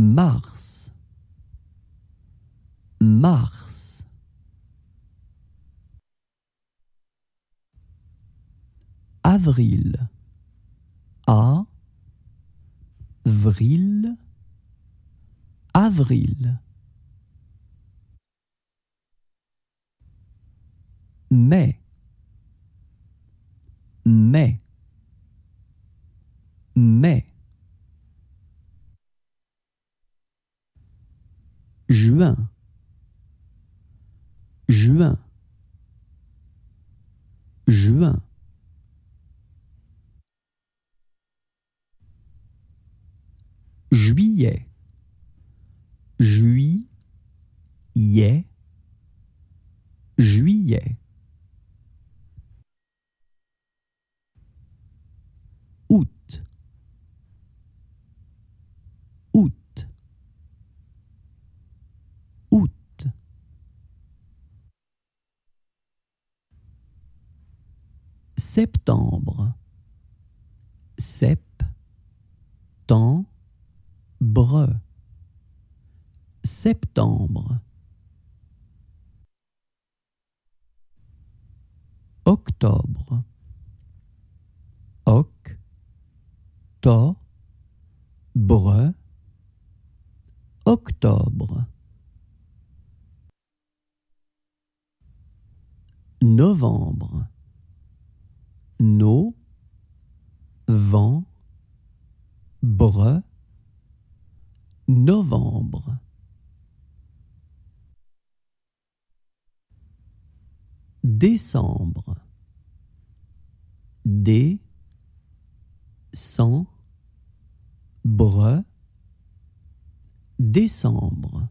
Mars, Mars. Avril, A, Vril, Avril. Mai, Mai, Mai. Juin, Juin, Juin. Juillet, Juillet, Juillet. Septembre, Sep, temps, bre. Septembre. Octobre. Oc, to, bre. Octobre. Novembre. Novembre. Décembre. Dé, cent, bre, décembre.